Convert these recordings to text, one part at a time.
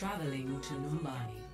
Traveling to Numbani.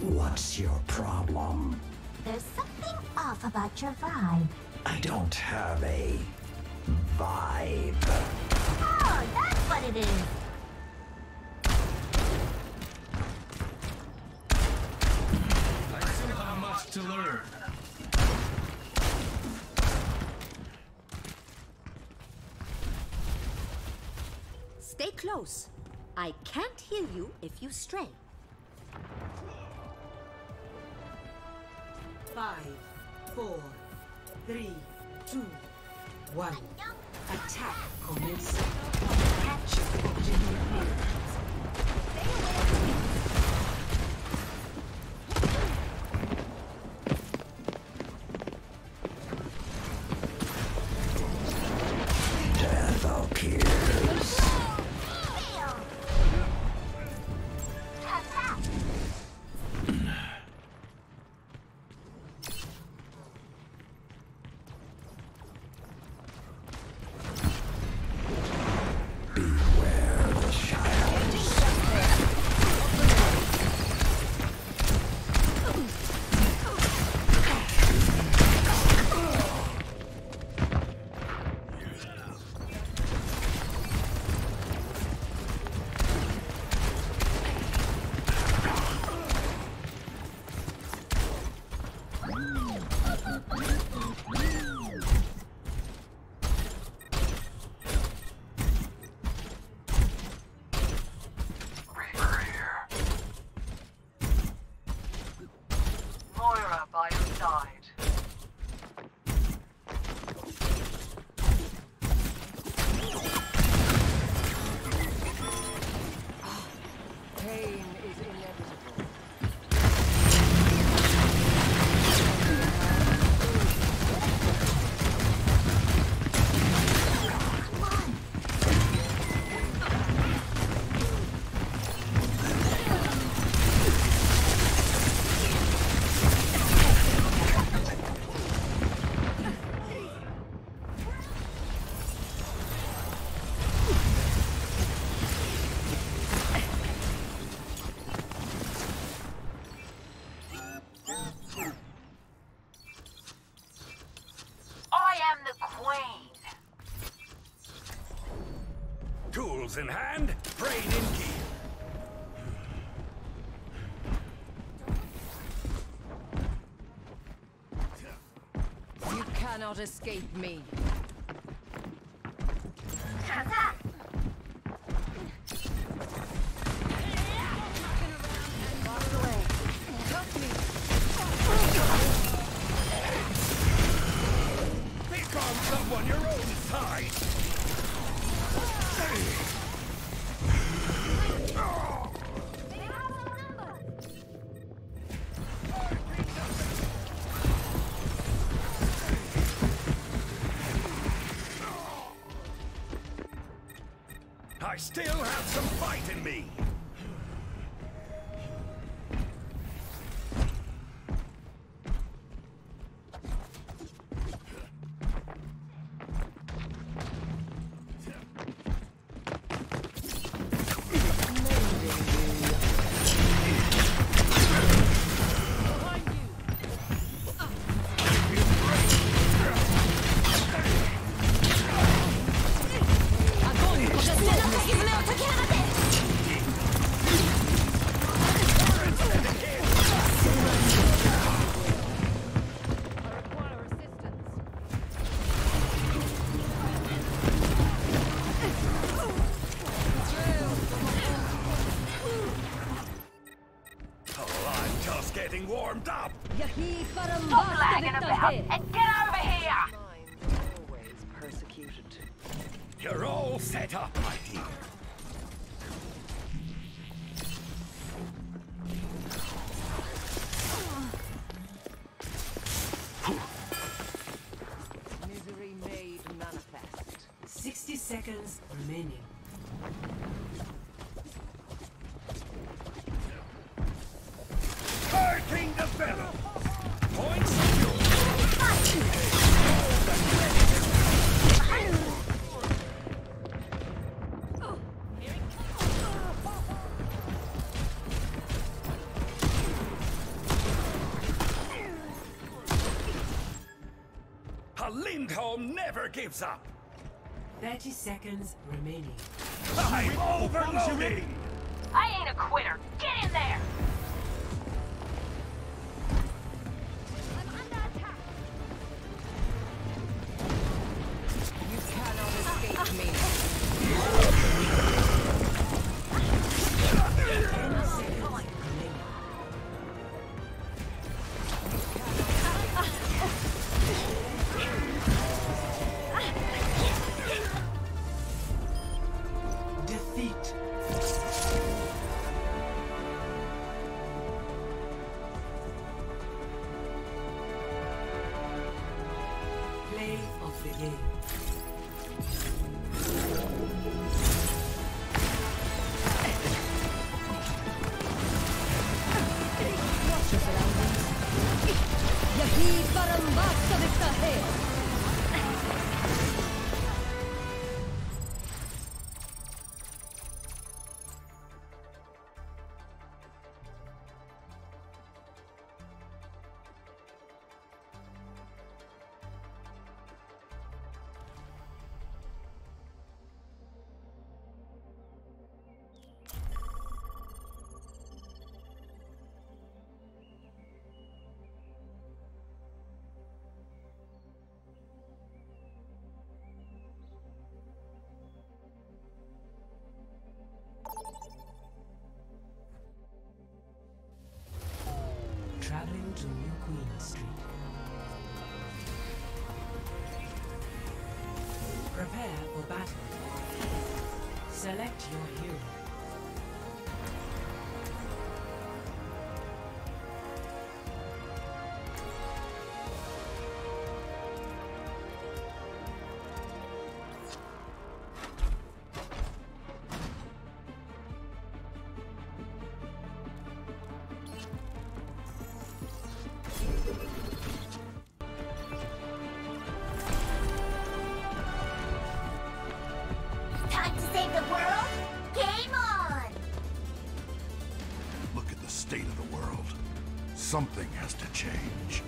What's your problem? There's something off about your vibe. I don't have a vibe. Oh, that's what it is. I still have much to learn. Stay close. I can't heal you if you stray. Five, four, three, two, one. Attack commence. Catch objective Tools in hand, brain in gear. You cannot escape me. Still have some fight in me. Stop! Stop lagging about and get over here! Always persecuted. You're all set up, my dear. Misery made manifest. 60 seconds remaining. Never gives up! 30 seconds remaining. I'm overloading! I ain't a quitter. Get Queen Street. Prepare for battle. Select your hero. Something has to change.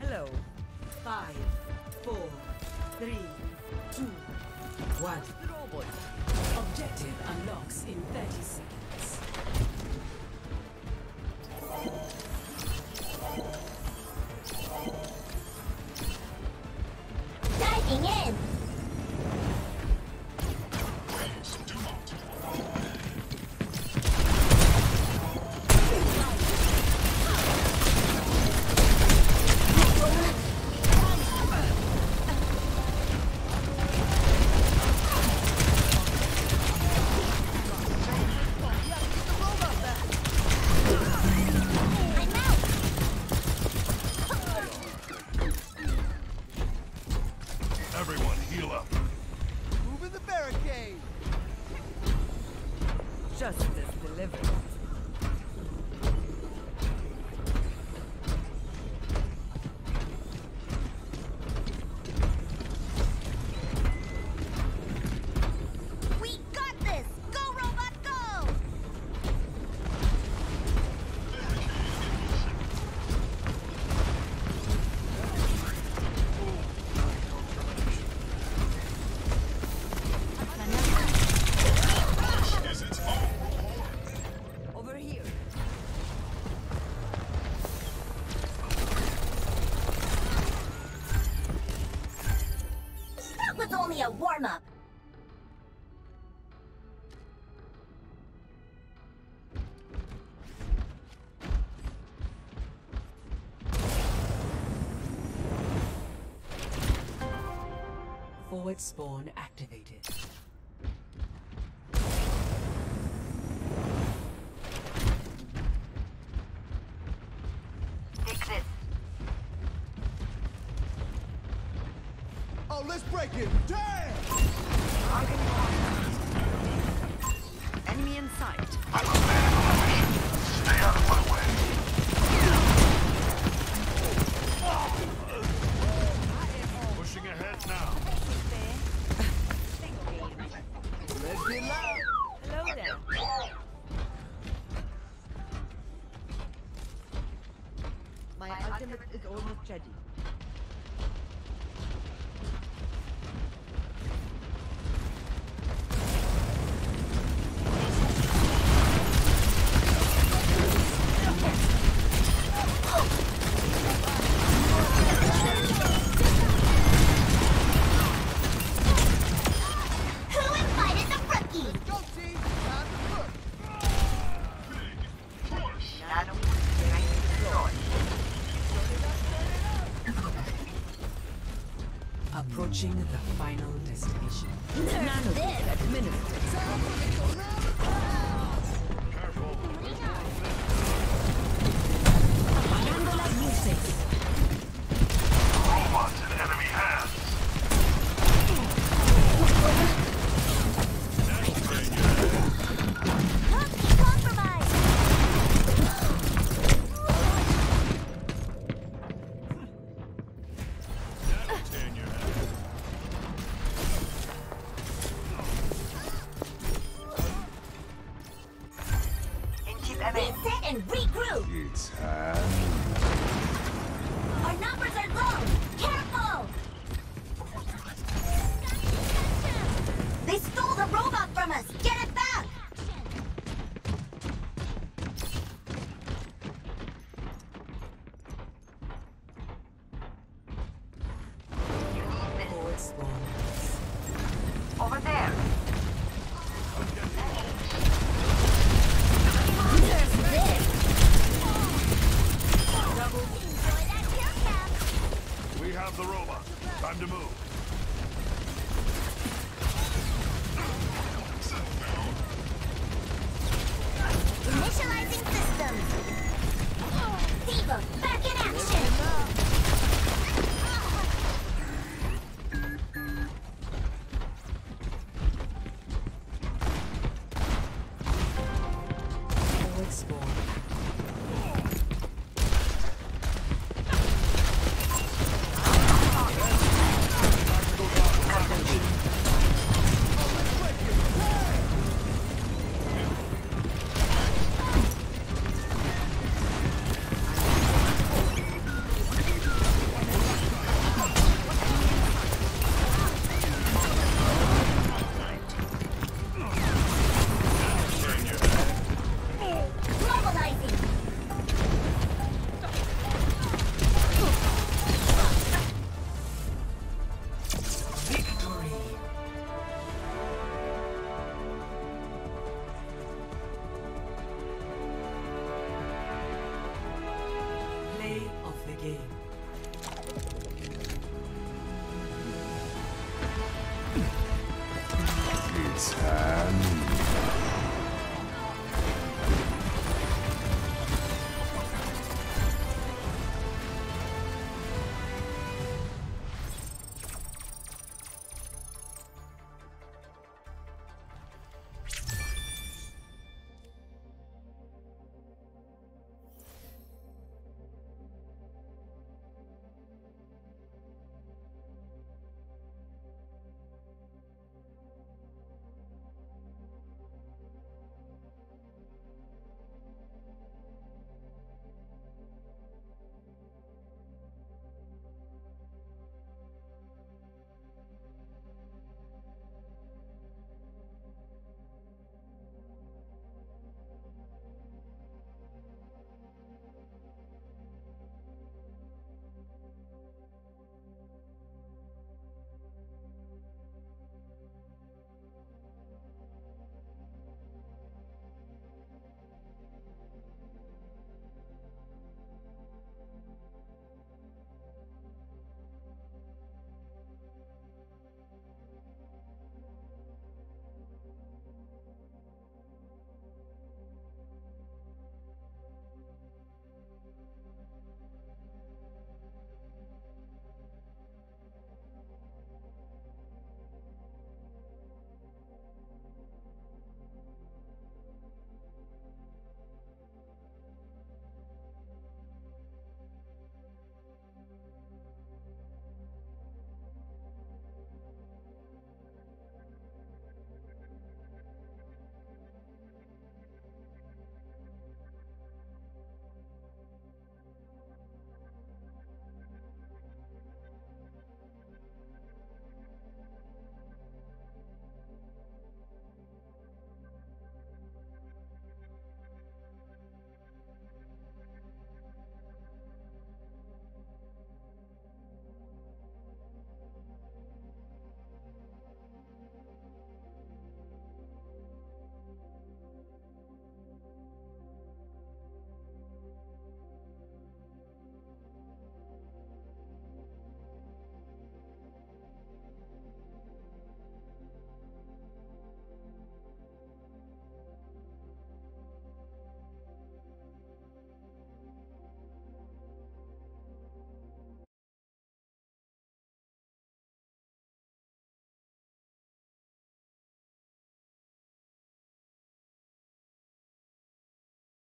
Hello. Five, four, three, two, one. Robot. Objective unlocks in 30 seconds. Justice delivered. Warm-up. Forward spawn activated. Let's break it. Damn! Enemy in sight. Stay out of my way. Approaching the final destination. Nano administered. and regroup. It's time.